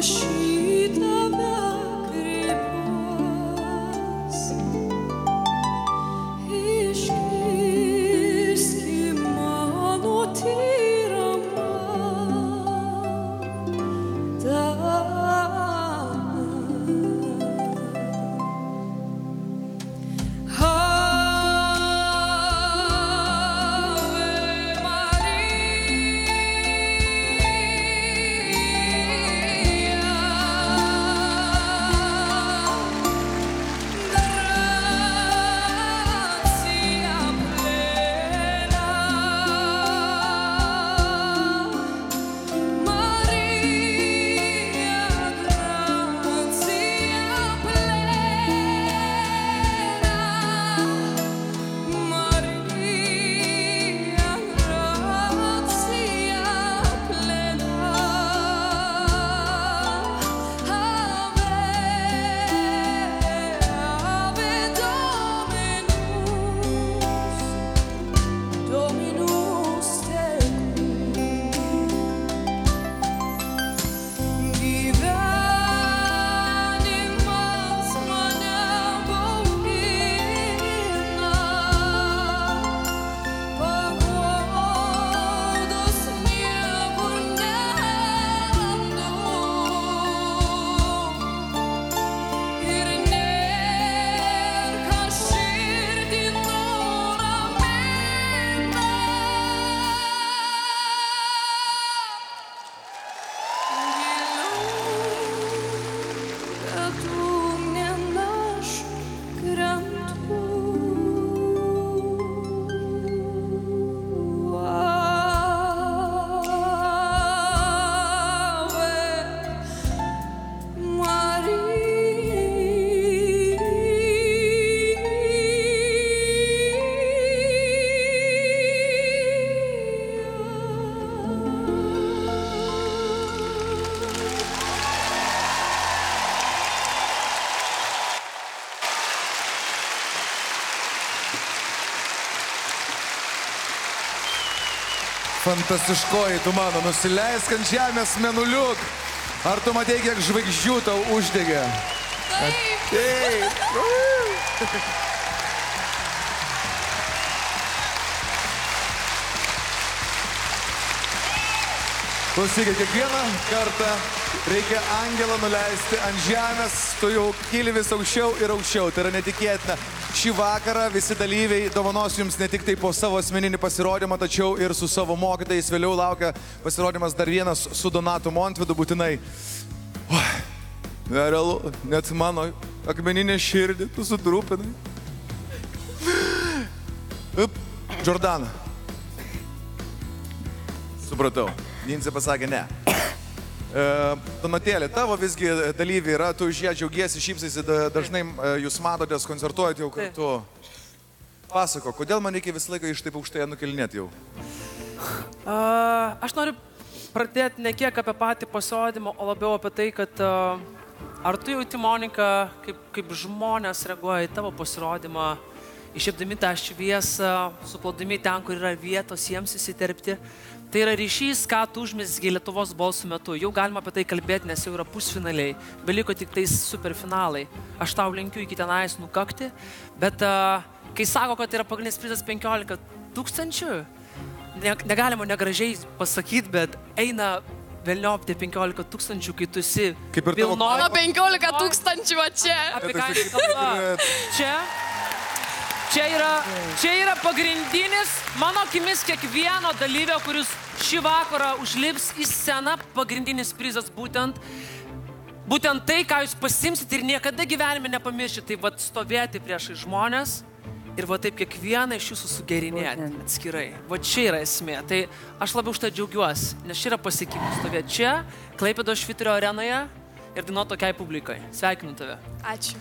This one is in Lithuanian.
boş Fantastiškoji, tu mano, nusileisk ant žemės menuliuk. Ar tu matei, kiek žvaigždžių tau uždegė? Taip. Taip. Klausykit, kiekvieną kartą reikia angelą nuleisti ant žemės, tu jau kyli vis aukščiau ir aukščiau. Tai yra netikėtina. Šį vakarą visi dalyviai dovanos jums ne tik tai po savo asmeninį pasirodymą, tačiau ir su savo mokytais. Vėliau laukia pasirodymas dar vienas su Donatu Montvidu būtinai. Oh, nerealu, net mano akmeninė širdį tu sutrūpinai. Up, Jordana. Supratau. Nince pasakė ne. E, Donatėlė, tavo visgi dalyviai yra, tu iš ją džiaugiesi, šypsaisi, da- dažnai e, jūs matotės, koncertuojate jau kartu. Pasako, kodėl man reikia visą laiką iš taip aukštai nukelinėti jau? A, aš noriu pradėti ne kiek apie patį pasirodymą, o labiau apie tai, kad ar tu jauti, Monika, kaip, kaip žmonės reaguoja į tavo pasirodymą, išėpdami tą šviesą, suplaudami ten, kur yra vietos jiems įsiterpti. Tai yra ryšys, ką tu užmesgi Lietuvos balsų metu. Jau galima apie tai kalbėti, nes jau yra pusfinaliai. Beliko tik tais superfinalai. Aš tau linkiu iki tenais nukakti. Bet a, kai sako, kad yra pagrindinis prizas 15 tūkstančių, ne, negalima negražiai pasakyti, bet eina vėliau tie 15 tūkstančių, kai tu esi Kaip ir tavo- Mano 15 tūkstančių va čia. Apie Bet ką kalba? Čia, čia, yra, čia yra pagrindinis, mano akimis, kiekvieno dalyvio, kuris šį vakarą užlips į sceną, pagrindinis prizas būtent. Būtent tai, ką jūs pasimsit ir niekada gyvenime nepamiršite, tai vad stovėti priešai žmonės ir va taip kiekvieną iš jūsų sugerinėti atskirai. Va čia yra esmė. Tai aš labiau už tai džiaugiuosi, nes čia yra pasiekimas stovėti čia, Klaipėdo švitrio arenoje ir dainuoti tokiai publikai. Sveikinu tave. Ačiū.